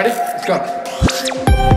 Ready? Let's go.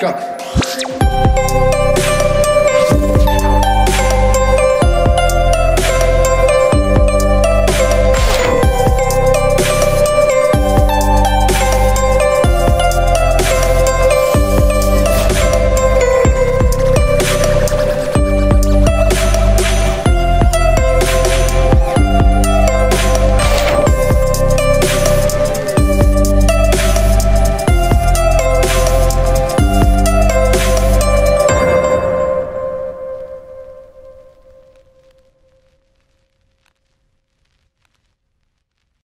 Let's go.